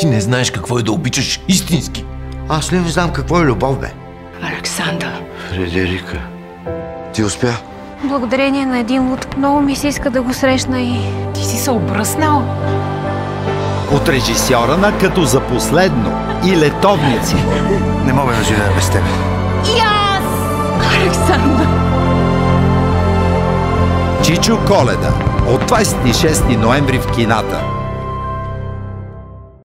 Ти не знаеш какво е да обичаш истински. Аз ли не знам какво е любов, бе? Александър. Фредерика. Ти успя? Благодарение на един луд. Много ми се иска да го срещна и... Ти си се обръснал? От режисьора на Като за последно и Летовници. Не мога да живея без теб. И аз! Александър! Чичо Коледа от 26 ноември в кината.